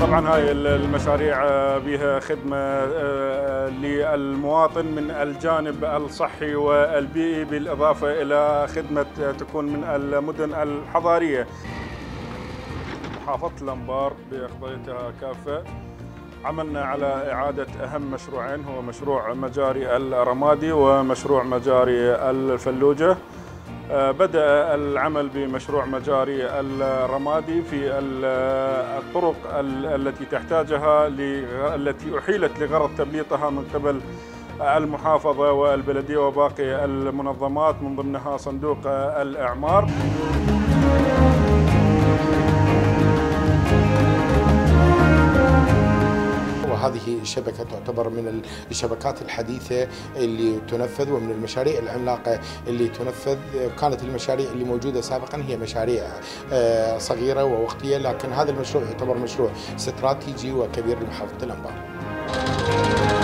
طبعا هاي المشاريع بها خدمة للمواطن من الجانب الصحي والبيئي بالإضافة إلى خدمة تكون من المدن الحضارية. محافظة الأنبار بأقضيتها كافة. عملنا على إعادة أهم مشروعين هو مشروع مجاري الرمادي ومشروع مجاري الفلوجة. بدأ العمل بمشروع مجاري الرمادي في الطرق التي تحتاجها التي أحيلت لغرض تبليطها من قبل المحافظة والبلدية وباقي المنظمات من ضمنها صندوق الإعمار. وهذه الشبكة تعتبر من الشبكات الحديثة اللي تنفذ ومن المشاريع العملاقة اللي تنفذ. كانت المشاريع اللي موجودة سابقا هي مشاريع صغيرة ووقتية لكن هذا المشروع يعتبر مشروع استراتيجي وكبير لمحافظة الأنبار.